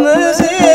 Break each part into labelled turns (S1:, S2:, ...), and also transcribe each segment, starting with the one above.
S1: Musik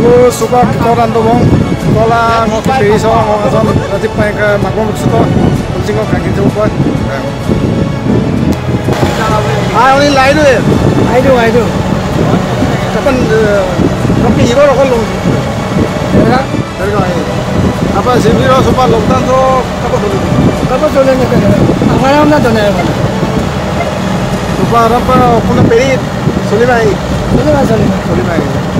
S1: dulu suka kotoran tuh bang tolong waktu besok mau kesan nanti pengen ke makmum suka mesti kok kayak gitu kan ayo ini lain tuh
S2: lain tuh lain tuh
S1: kapan kapan hero lo
S2: kalau ya
S1: dari kau apa sih hero suka lontan tuh kapan dulu
S2: kapan dulu nih kan apa yang nanti nih kan
S1: suka apa punya perih Soli baik.
S2: Soli baik,
S1: soli baik. Soli baik.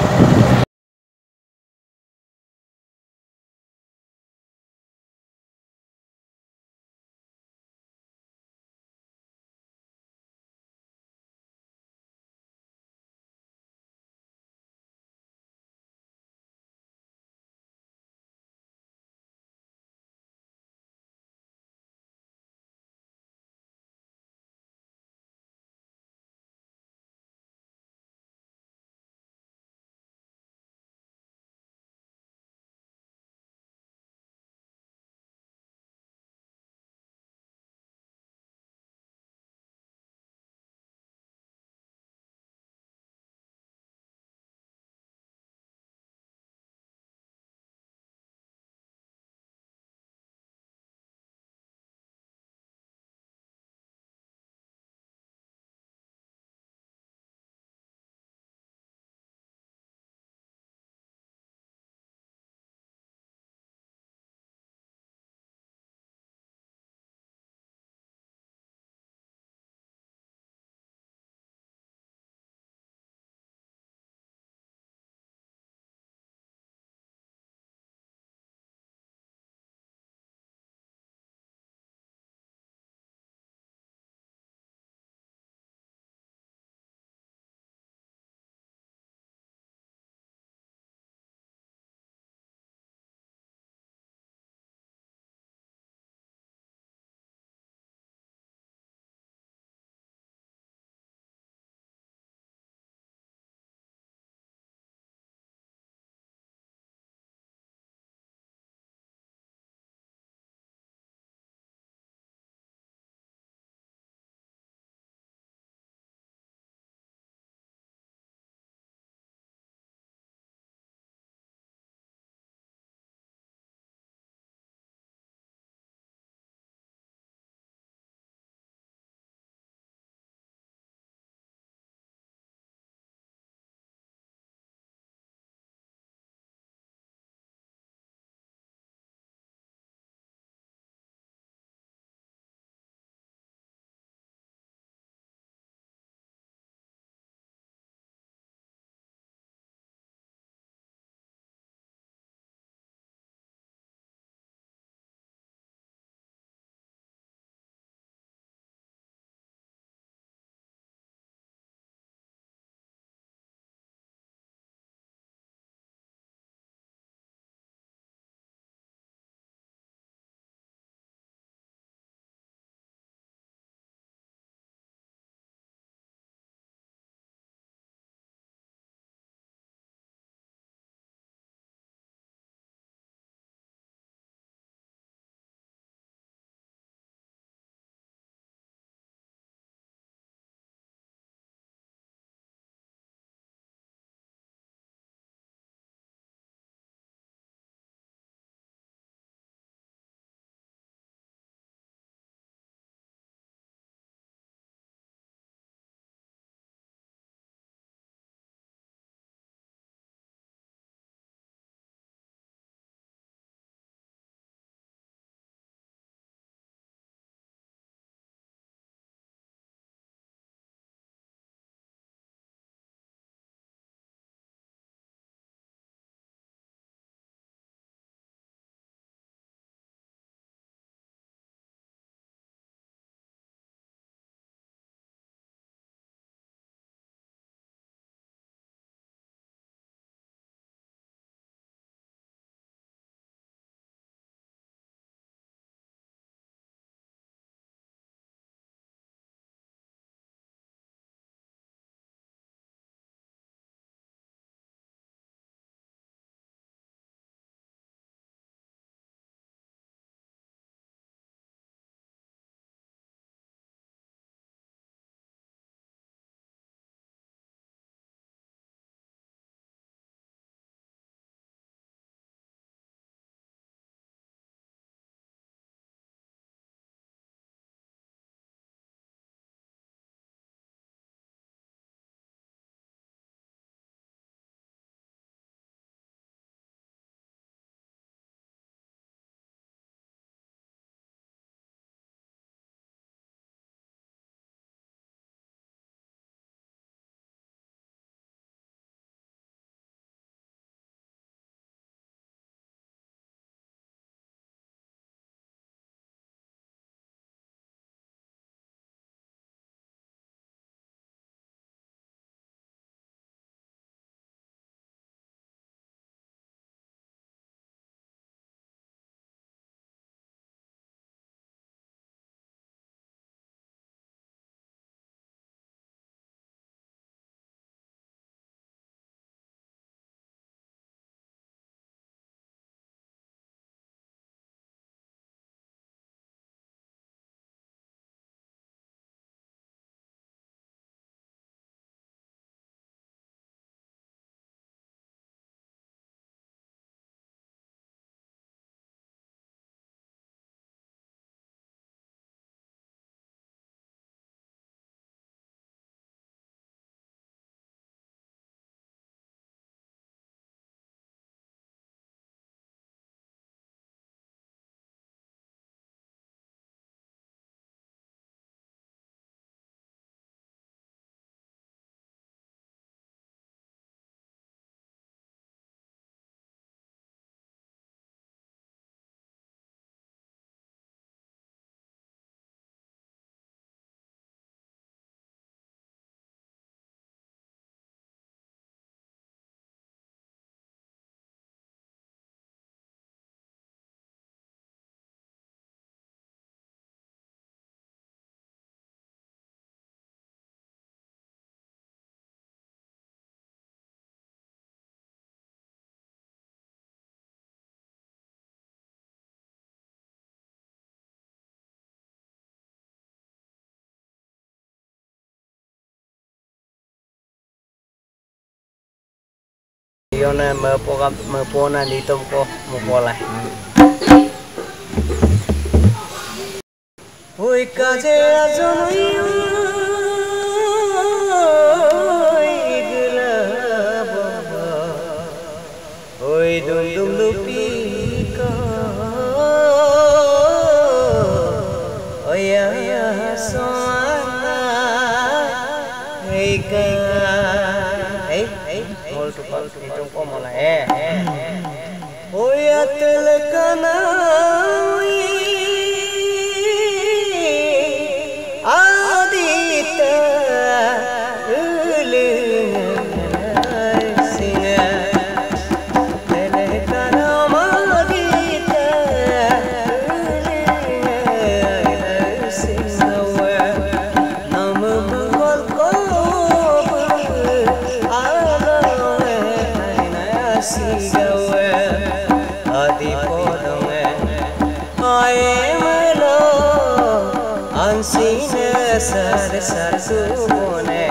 S1: yun na mapo, mapo na dito ko mapolay. Uy, kasi asunay yun. মনে হয় ওই তেল কানা ಮೈಮಲೋ ಅಂಸಿನ ಸರ ಸರಸು
S2: ಮೋನೆ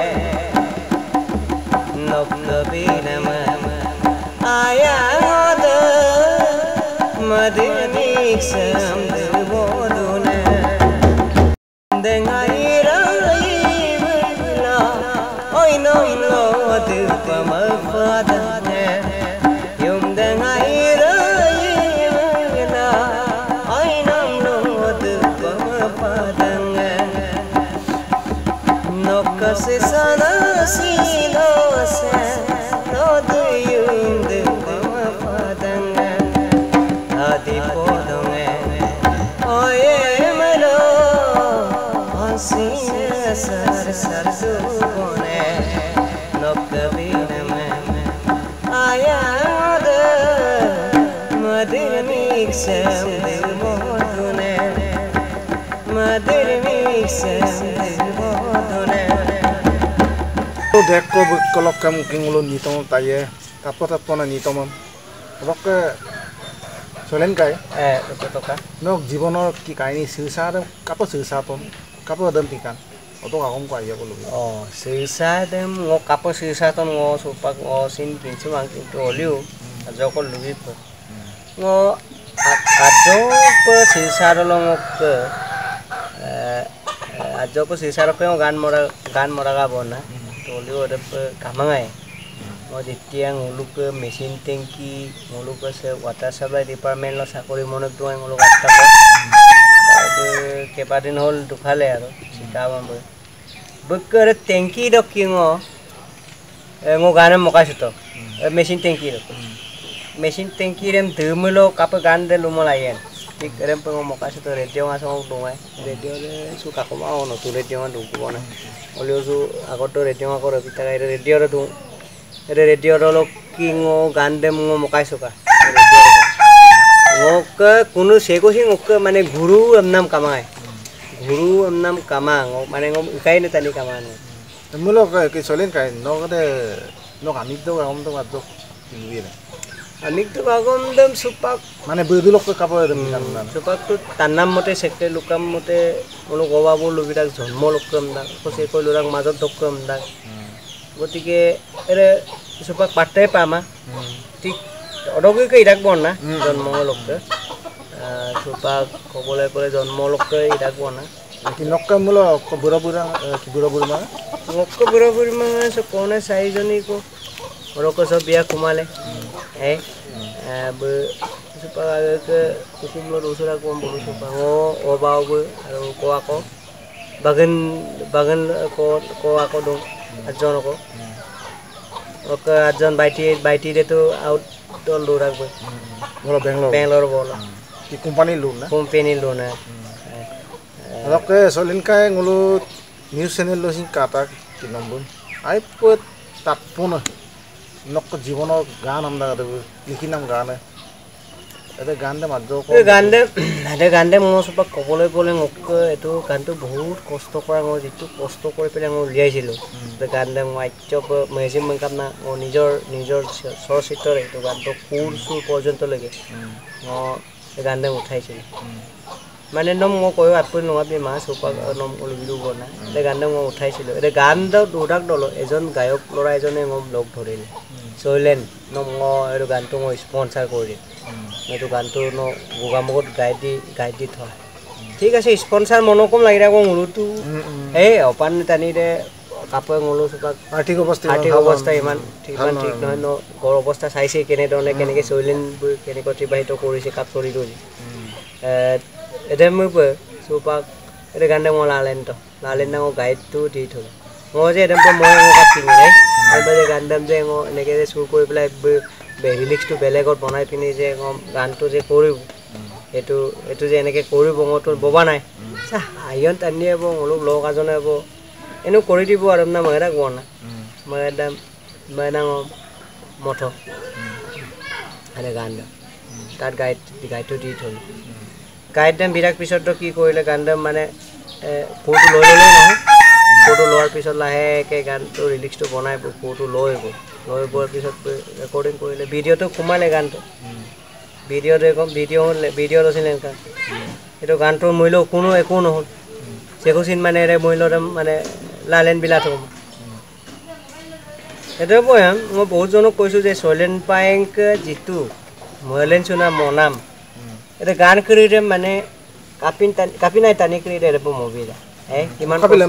S1: ನೊಬ್ಬಿ
S3: ನಮ ಆಯ ಮದಿನಿ ಸಂದ ಮೋದುನ ದೆಂಗಾಯ Oi, no, no, do pa ma fa
S1: da ne. কলকে মুখিংলো নিতম তাইয়ে কাপ তাপ না নিতম পটককে চলেন কাই নক জীবনের কি কাহিনী শিরসা কাপ শিরসা পম কাপ দম পিকান অত আগম কাই যাব লোক
S3: অ শিরসা দেম ও কাপ শিরসা তম ও সুপাক ও সিন পিঞ্চি মাং কিন্তু হলিও যক লুবি প ও আজ প শিরসা রলং ও ngo gan mora gan mora ga bona to oliu ade pe kamangai ngo যেতিয়া ngulu ke mesin tangki ngulu ke se water supply department lo চাকৰি মনত দুৱাই ko কেইবাদিন হ'ল দুফালে আৰু চিকাব Bekere tangki dok kingo. Ngo gana mokas itu. Mesin tangki dok. Mesin tangki rem demulo kapa gande lumolayan. ঠিক তাৰে মই মকাইছোঁ তই ৰেডিঅ' মাছ মই দৌৱাই ৰেডিঅ'ৰে চোক আকৌ মই অঁ নতুন ৰেডিঅ' মই ধুব নাই হ'লেও চোন আগতো ৰেডিঅ' মাকৰ অভিজ্ঞতা এতিয়া ৰেডিঅ'ৰে ধুওঁ এতিয়া ৰেডিঅ'ত অলপ কি মই গান দে মই মকাইছোঁ কা মোক কোনো চেকছি মোক মানে গুৰু এমনাম কামায় গুৰু এমনাম কামা মানে উকাই নেতানি কামা নাই
S1: মোলক চলিন কাই নগদে নক আমি দিয়ক আমি
S3: দিয়ক tu kagum dem supak
S1: মানে বৈদুলক কাপো এদম পিকান না
S3: supak tu tanam mote sekte lukam mote mulu gowa bu lubidak জন্ম লুকম দা কই লুরাক মাজত দকম দা গতিকে এরে সুপাক পাট্টাই পামা ঠিক অডকে কে ইরাক বন জন্ম লোককে সুপাক কবলে পরে জন্ম লোককে ইরাক বন
S1: কি বুঢ়া বুঢ়া কি বুঢ়া বুঢ়ী মানে
S3: মক্ক বুঢ়া বুঢ়ী মানে সব কনে চাৰিজনী কো সৰকে চব বিয়া সোমালে হে সুপাক আগেকে কুকুমলত ওচৰা কম বলো সুপাক অ অবাও আৰু ক আকৌ বাগান বাগান ক ক আকৌ দো আঠজন আকৌ ওকে আঠজন বাইটি বাইটিরেতো আউট দল দৌড় রাখবে
S1: বলো বেংলোর
S3: ব্যাঙ্গালোর বলো
S1: কি কোম্পানি লোন না
S3: কোম্পানি লোন
S1: নকে চলেন কাই ngulu নিউজ চেনেল লৈছিল কাটা কি নম্বৰ আই পত তাপোন নক জীৱনৰ গান আমদা লিখি নাম গানে। এতে গান দে মাত্ৰ
S3: এই গান দে এতে গান দে মই চবক ক'বলৈ গ'লে মোক এইটো গানটো বহুত কষ্ট কৰা মই যিটো কষ্ট কৰি পেলাই মই উলিয়াইছিলোঁ। এই গান দে মই আত্য মেজিম মেকআপ মোৰ নিজৰ নিজৰ চলচ্চিত্ৰৰে এইটো গানটো সুৰ চুৰ পৰ্যন্তলৈকে মই এই গান দে উঠাইছিলোঁ। মানে একদম মই কৈ আপুনি নঙাবি মা চৌপাক একদম অলবিলো বনা এই গান দে মই উঠাইছিলোঁ। এতিয়া গান দক দুটাক দল এজন গায়ক ল'ৰা এজনে মোক লগ ধৰিলে। চৈলেন ন এইটো গানটো মই স্পনচাৰ কৰি দিম এইটো গানটো ন গোগামুখত গাই দি গাই দি থয় ঠিক আছে স্পনচাৰ মনকম লাগি থাকোঁ মোৰোতো এই অপান টানি দে কাপোৰে মোলো চোপাক
S1: আৰ্থিক অৱস্থা
S3: আৰ্থিক অৱস্থা। ইমান ইমান ঠিক নহয় ন ঘৰ অৱস্থা চাইছে কেনেধৰণে কেনেকৈ চৈলেনবোৰ কেনেকৈ অতিবাহিত কৰিছে কাপ চলি কৰি এতিয়া মই চৌপাক এতিয়া গানতে মই লালেন তো লালেন ডাঙৰ গাইডটো দি থলোঁ মই যে একদম মই মোৰ আৰু যে গান দাম যে মই এনেকৈ যে চুৰ কৰি পেলাই ৰিলিক্সটো বেলেগত বনাই পিনি যে মই গানটো যে কৰিব সেইটো এইটো যে এনেকৈ কৰিব মইতো ববা নাই চাহ আইন টানি আহিব অলপ লগ এজনে হ'ব এনেও কৰি দিব আৰু না মই এটা কোৱা নাই মই একদম মই ডাঙৰ মঠ এনে গান দাম তাত গাইড গাইডটো দি থলোঁ গাইড দাম বিৰাট পিছততো কি কৰিলে গান দাম মানে সুৰটো লৈ ল'লেই নহয় সুৰটো লোৱাৰ পিছত লাহেকৈ গানটো ৰিলিক্সটো বনাই সুৰটো লৈ গ'ল লৈ গোৱাৰ পিছত ৰেকৰ্ডিং কৰিলে। ভিডিঅ'টো সোমালে গানটো। ভিডিঅ'টো একো ভিডিঅ' ভিডিঅ'ত আছিল এনেকুৱা সেইটো গানটোৰ মূল্য কোনো একো নহ'ল। চেকুচিন মানে এৰে মূল্য মানে লালেন বিলাত হ'ব। সেইটোৱে কয় মই বহুতজনক কৈছোঁ যে শৈলেন পায়েংক যিটো মলেন চুনা মনাম। এটা গান কৰি দে মানে কাপিন টানি কাপি নাই টানি কৰি দে ৰেপ মুভি দা এই কিমান কষ্ট-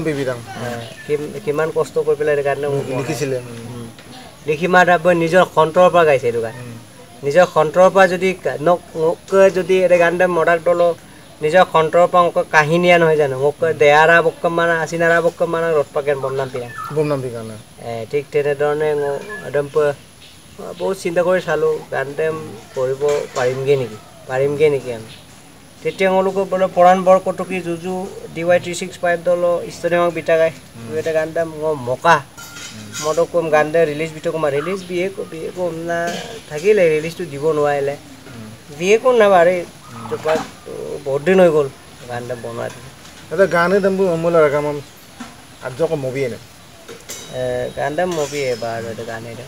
S3: কিম- কিমান কষ্ট কৰি পেলাই গানটো মোক
S1: লিখিছিলে
S3: লিখি মা দাবই নিজৰ সন্তৰৰ পৰা গাইছে এইটো গান। নিজৰ সন্তৰৰ পৰা যদি মোক যদি এটা গান দে মদাক দলো নিজৰ সন্তৰৰ পৰা মোক কাহিনীয়া নহয় জানো? মোক দেয়াৰা বক্কম মানা আচিনাৰা বক্কম মানা ৰথ পাকেন বমনাম পিৰা
S1: বোমনাম বিকানে
S3: ঠিক তেনেধৰণে একদম বহুত চিন্তা কৰি চালোঁ গান টাইম কৰিব পাৰিমগৈ নেকি? পাৰিমগৈ নেকি আমি? তেতিয়া তেওঁলোকে বোলে Paran Borkotoky যুঁজু D Y three six five দল ষ্টুডিয়ামক বিটা গাই দুই এটা গান দাম মই মকা। মইতো ক'ম গান দে ৰিলিজ বিটো কমা ৰিলিজ বিয়ে বিয়ে কম না থাকিলে ৰিলিজটো দিব নোৱাৰিলে। বিয়ে কোন নাবাৰে তাৰপৰা বহুত দিন হৈ গ'ল গান দাম বনোৱাটো।
S1: এটা গানে দাম্বু অমূল ৰকাম আজক মুভি এনে।
S3: Eh, ganda movie ya baru ada kan itu.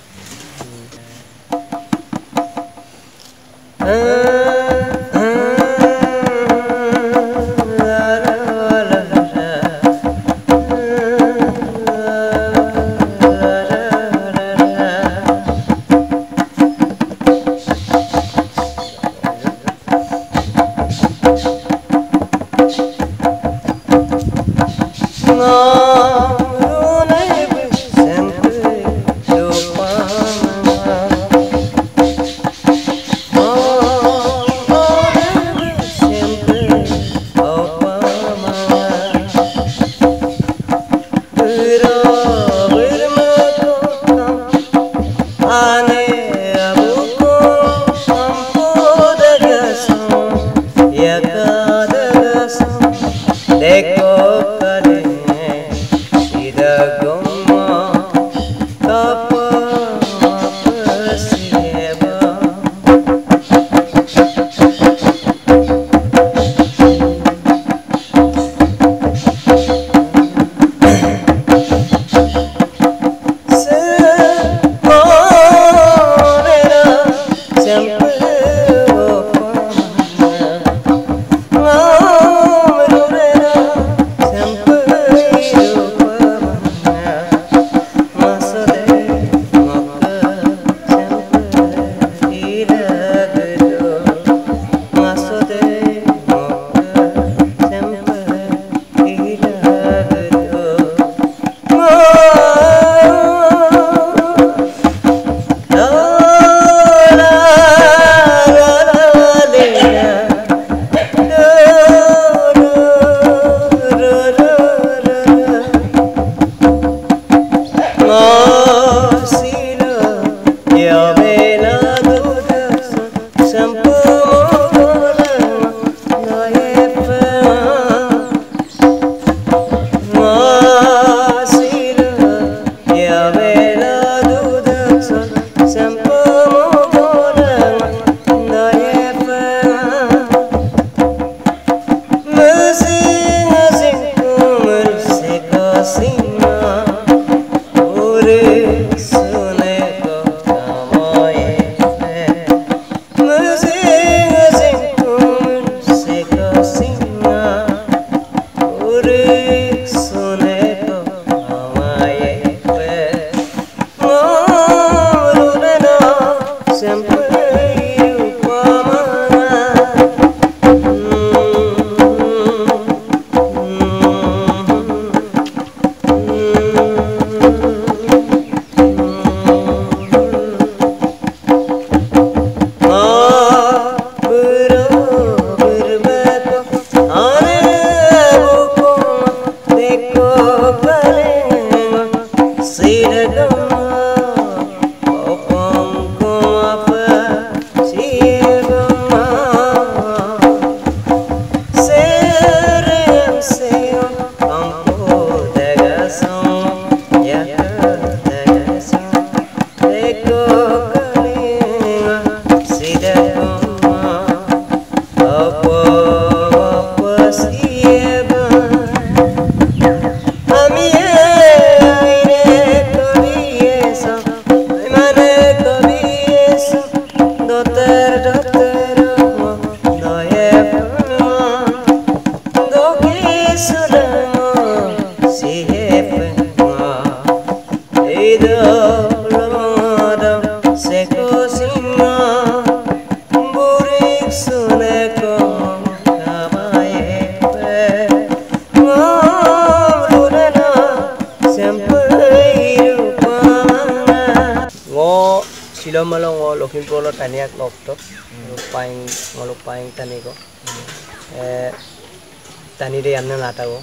S3: Amna nata go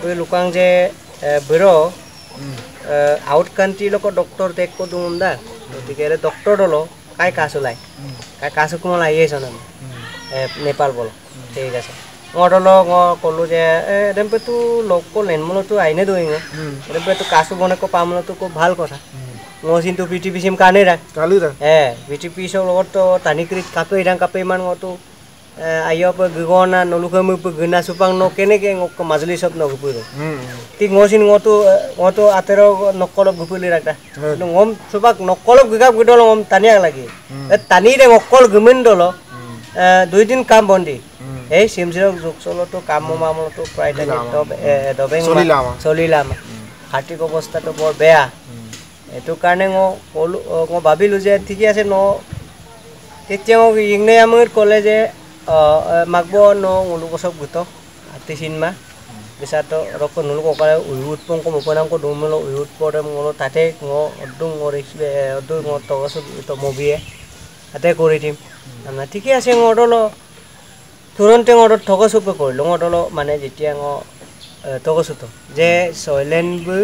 S3: bui lukang je bero out country লগত ডক্টৰ দেখ কো দুম দা গতিকে ডক্টৰ দলো কাই কাছ ওলাই। কাই কাছ কোমল আহি নাম নেপাল বল। ঠিক আছে। মই দল মই ক'লোঁ যে এডেম্পেটো লগ কো লেনমলতো আইনে দৈ এডেম্পেটো কাছো বনাকো পামলতো খুব ভাল কথা। মই চিন্তু পি টি পি চিম কাৰণেই ৰাখ
S1: ৰা
S3: হে পি টি পি চৰ লগতো টানিকৰিত কাপে ইৰাং কাপে ইমান আইয় গগনা নলুখে মই গনা চুপাং ন কেনেকে মাজুলী চব নগুপুৰ ঠিক ng'চিন ng'তো ng'তো আতেৰ নকলপ গুপুলি ৰাখা কিন্তু ng'ম চুপাক নকলপ গিগাপ গিদল ng'ম টানিয়াক লাগি টানি দে অকল গুমেন দল দুই দিন কাম বন্দি এই চিমচিৰক যোগ চলতো কাম মামলতো প্ৰায় টানি দবেং
S1: চলিলাম।
S3: চলিলাম আৰ্থিক অৱস্থাটো বৰ বেয়া সেইটো কাৰণে মই ক'লোঁ মই ভাবিলোঁ যে ঠিকে আছে ন তেতিয়া মোক ইংনে আমত ক'লে যে মাগব ন উলুকচক গোটক হাতী চিনমা। বিসাতো ৰক নুলুক অকালে উইহুত পংক মুপনাংক দুমলো উইহুত পৰে মোৰ তাতে ঙ অদ্দু ঙৰ অদ্দু ঙৰ তগছ মবিয়ে তাতে কৰি দিম। তাৰমানে ঠিকে আছে ঙৰডল তুৰন্তে ঙৰত ঠগচুপে কৰিলোঁ। ঙৰডল মানে যেতিয়া ঙ ঠগচুতো যে চইলেণ্ডবোৰ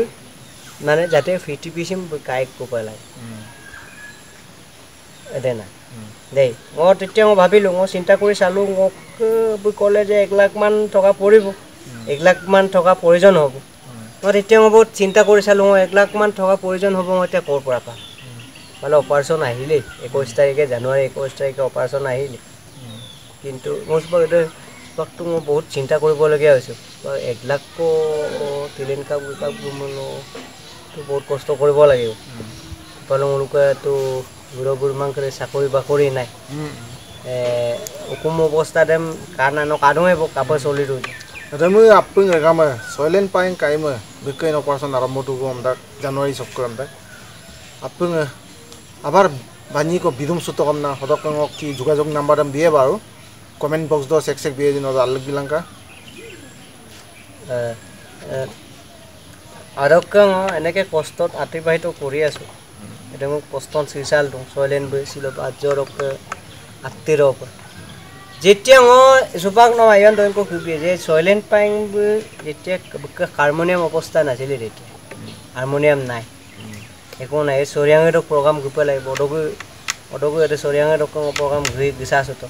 S3: মানে যাতে ফিটি পিচিম কাইক কোপাই লাগে দে না দেই। মই তেতিয়া মই ভাবিলোঁ মই চিন্তা কৰি চালোঁ মোক ক'লে যে এক লাখমান টকা পৰিব। এক লাখমান টকা প্ৰয়োজন হ'ব। মই তেতিয়া মই বহুত চিন্তা কৰি চালোঁ মই এক লাখমান টকা প্ৰয়োজন হ'ব মই এতিয়া ক'ৰ পৰা পাম? মানে অপাৰেশ্যন আহিলেই একৈছ তাৰিখে জানুৱাৰী একৈছ তাৰিখে অপাৰেশ্যন আহিলে কিন্তু মোৰ এইটো মই বহুত চিন্তা কৰিবলগীয়া হৈছোঁ। এক লাখকো তিলেন কাপ বহুত কষ্ট কৰিব লাগিব। তেওঁলোকেতো বুঢ়ো বুঢ়ীমানকে চাকৰি বাকৰি নাই উকুম অৱস্থাতে কাণ আনো কাণোৱে কাপোৰ চলি ৰৈ
S1: Ada mu apa nggak kamu? Soalnya paling kayak mu, bikin operasi naram mutu gua om dak Januari sok om dak. Apa nggak? আবার বানি কো বিদুম সুতো কম না হদক কি যোগাযোগ নাম্বার দাম দিয়ে বাৰু কমেন্ট বক্স দ চেক চেক দিয়ে দিন আলোক বিলাঙ্কা
S3: আৰক্ষা এনেকৈ কষ্টত অতিবাহিত কৰি আছোঁ এতিয়া মোক কষ্ট চিচালটো ছয়লেন বৈছিল আজৰক আত্মীৰক যেতিয়া মই চুপাক ন আইন দৈনক খুবি যে ছয়লেন পাইং যেতিয়া হাৰমনিয়াম অৱস্থা নাছিলে তেতিয়া। হাৰমনিয়াম নাই। একো নাই এই প্ৰগ্ৰাম ঘূৰিব লাগিব অদগৈ অদগৈ এতিয়া চৰিয়াঙেতো প্ৰগ্ৰাম ঘূৰি গুচা আছোঁ তো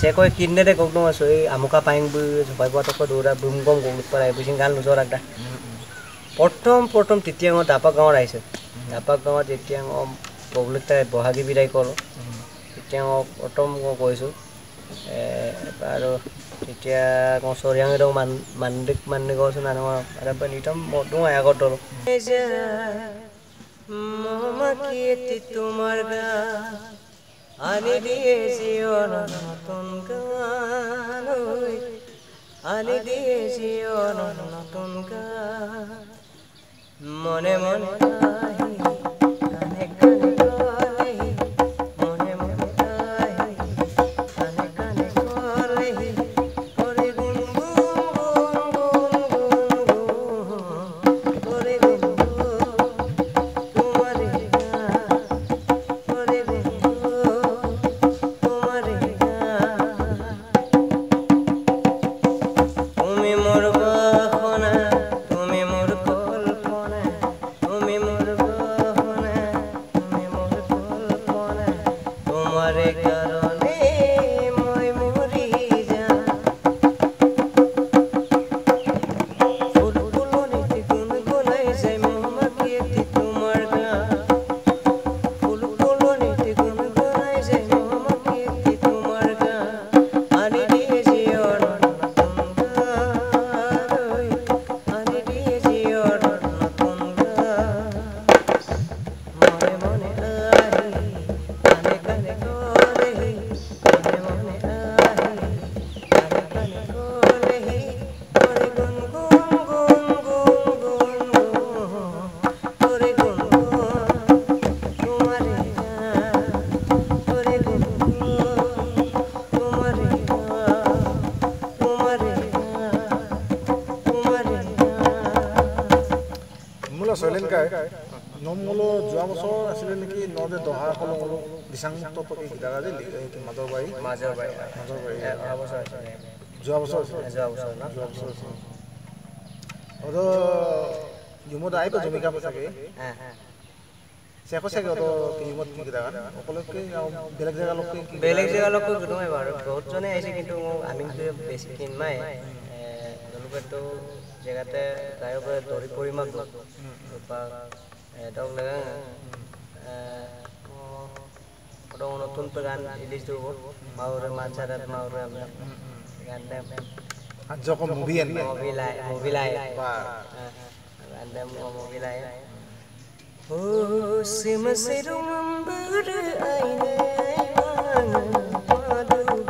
S3: যে কয় কিডনেতে গগ দং আছোঁ এই আমুকা পাইং বৈ জপাই পোৱা দৌৰা বুম গম গগ পেলাই বুজিং গান নোযোৱা ৰাখদা প্ৰথম প্ৰথম তেতিয়া মই দাপা গাঁৱত আহিছোঁ। দাপা গাঁৱত যেতিয়া মই বগলত বহাগী বিদায় কৰোঁ। মই প্ৰথম কৈছোঁ আৰু তেতিয়া মই চৰিয়াঙেতো মান মান্দিক মান্দিক কৈছোঁ নানো আৰু নিতম মদুং আগত দল আনি দিয়ে জীবন নতুন গান। মনে মনে
S1: চৈলেন কাই। নম বোলো যোৱা বছৰ আছিলে নেকি ন যে দহা কলম বোলো দিচাংমুক্ত প্ৰতি গীতাৰা যে মাজৰ বাৰী
S3: মাজৰ বাৰী
S1: মাজৰ বাৰী
S3: অহা বছৰ আছিলে।
S1: যোৱা বছৰ আছিলে।
S3: যোৱা বছৰ ন?
S1: যোৱা বছৰ আছিলে। অদ ইমত আহিব জমিকা চাগে
S3: হা হা।
S1: চেকো চাগে অত ইমত কি গীতা অকলকে বেলেগ জেগালৈকে কি
S3: বেলেগ জেগালৈকো নহয় বাৰু। বহুতজনে আহিছে কিন্তু মোক আমিনটো বেছি দিন নাই। তেওঁলোকেতো জেগাতে গায়কে দৌৰি পৰিমাক এটাও লাগা ওটা নতুন তো গান রিলিজ দেব। মাউরে মাছারাত মাউরে আমরা গান
S1: আজক মুভি এনে
S3: মোবিলাই মোবিলাই
S1: বা।
S3: গান মোবিলাই ও সিম সিরুম্বর আইনে মাধুবনে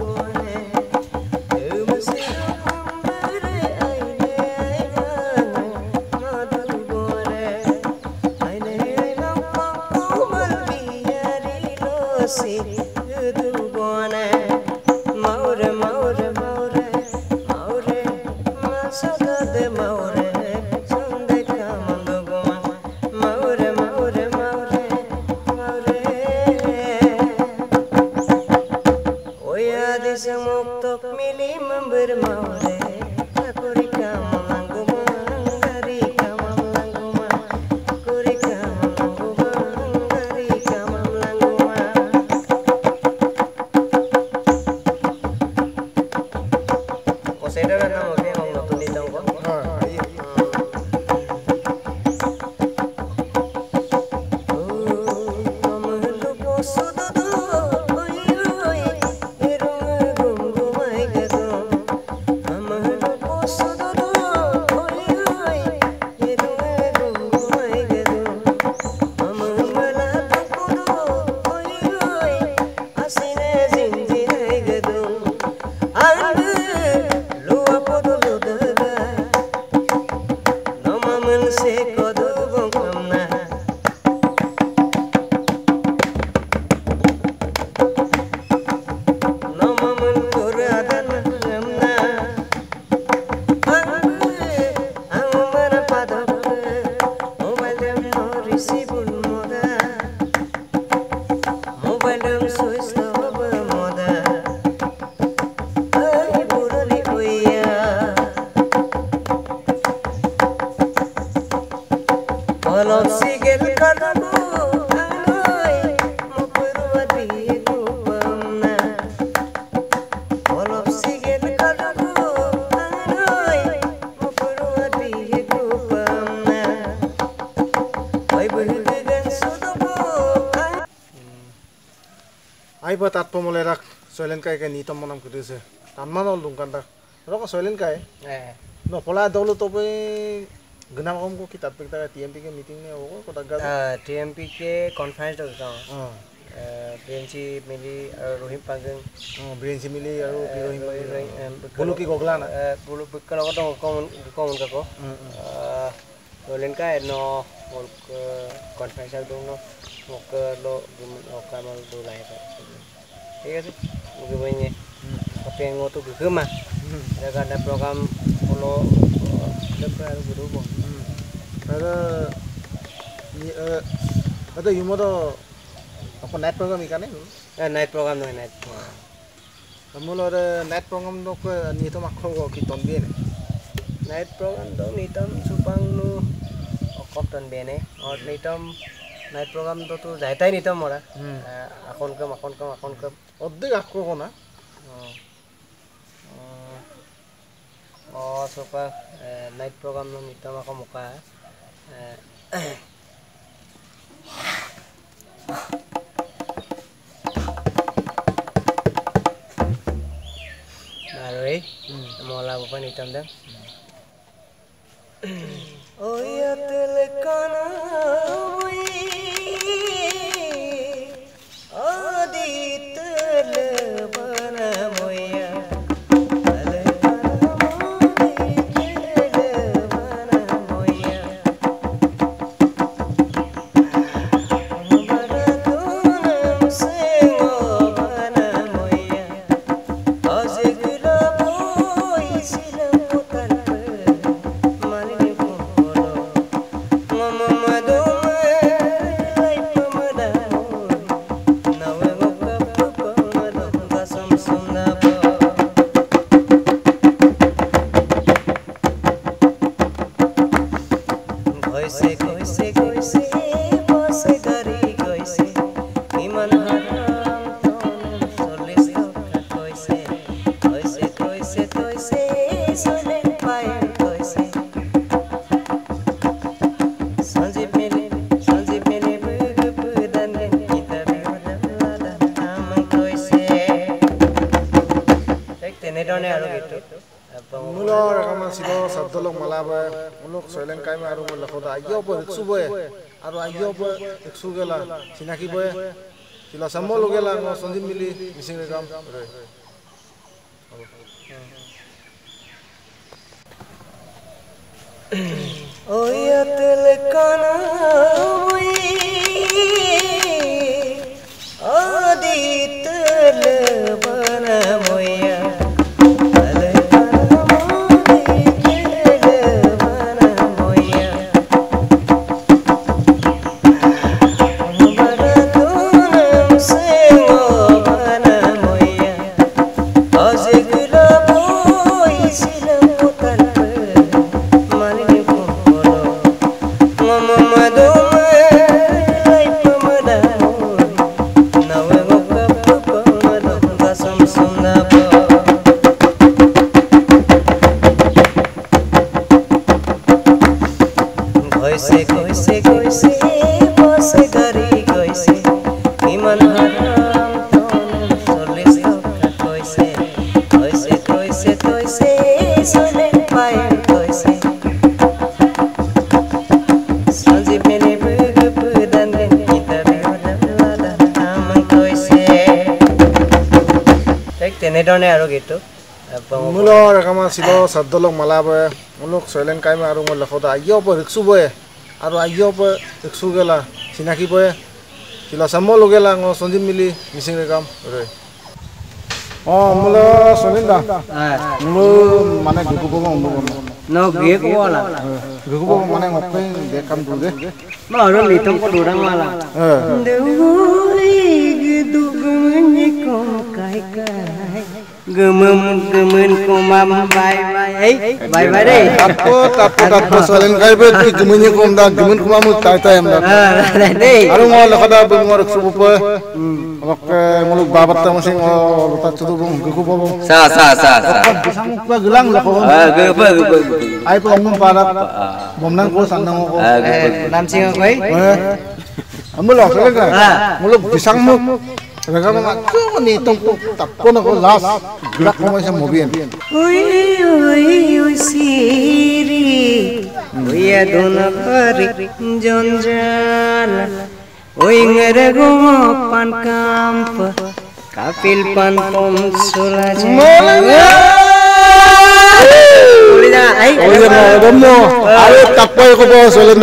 S1: চৈলেন কাইকে নিতম মনাম খুটিছে তানমান হ'ল দোকান তাক ৰক চৈলেন কাই
S3: Eh
S1: নপলা দৌলো তবে গনাম কম কো কিতাব পেকটা টিএমপি কে মিটিং নে হ'ব কটা গা
S3: TMP के कॉन्फ्रेंस तो गाँव
S1: অঁ
S3: প্ৰিয়েঞ্চি মিলি আৰু ৰহিম পাংগং
S1: অঁ ব্ৰেঞ্চি মিলি আৰু কি ৰহিম
S3: বলো
S1: বোলো কি গগলা না
S3: bulu bukan aku dong kamu kamu kako Rolin ka no mau ke konferensi ঠিক আছে বুকিব নিয়ে টেঙটো ঘুঘুমা সেইকাৰণে প্ৰগ্ৰাম অলপ
S1: আৰু গধুৰ বন্ধ হিমত অকল নাইট প্ৰগ্ৰাম ইকাৰণে
S3: নাইট প্ৰগ্ৰাম নহয় নাইট প্ৰগ্ৰাম
S1: মোৰ লগতে নাইট প্ৰগ্ৰামক নিহিত মাক্ষৰ কীৰ্তন দিয়ে
S3: নাইট প্ৰগ্ৰামটো নিতম চুপাংলো অকল তনবিয়েনে নিতম নাইট প্ৰগ্ৰামটোতো যাইতাই নিতম মৰা আখনকম আখনকম আখনকম
S1: অৰ্ধেক
S3: আখ কৰবো না? অ নাইট প্ৰগ্ৰাম নিতাম আকৌ মোকা আৰু
S1: এই মলা বাবা নিতাম দে। ঐ ইয়াতে আগিয়াও
S3: পৰে একচু গেলা চিনাকি পৰে তিলা চাম্বলো গেলা মই সঞ্জীৱ মিলি মিচিং যাম ওই
S1: তেল কানা silo sadolok malabe unuk soilen kaime aru ngol lekhota ayo po riksu boye aru ayo po riksu gela sinaki boye silo sammo logela ngo sonjim mili missing rekam ore oh mulo solinda mulo mane gugu gugu ngombo
S3: no gie ko wala
S1: gugu gugu mane ngope de kam dude
S3: mulo ro litong ko durang mala
S1: ndewu
S3: ri gugu mane ko Gumum gumun kumam bye bye bye bye đấy.
S1: Tapo tapo tapo solen kai pe tu gumunya kum da gumun kumam mu tai tai
S3: amda. Đấy.
S1: Aru mo lakada bung mo raksu bupa. Wak muluk babat tamu sing o lutat tu bung gugu bobo.
S4: Sa sa sa sa.
S1: Sang pa gelang lako.
S4: Ah gupa gupa.
S1: Ai pa ngum parat. Bomnang ko sang
S4: nang ko.
S3: Nam sing
S1: ko. Amul lok solen
S3: kai.
S1: Muluk bisang mu. Talaga mga kung nitong tapon ako last. Gulak ko man sa movie.
S3: Uy, uy, uy, siri. Uy, aduna pari, jonjala. Uy, pan kampa. Kapil pan pom suraja. Malang! Ay,
S1: oh, yun na, alam Ayo Ay, takpay ko po, sulit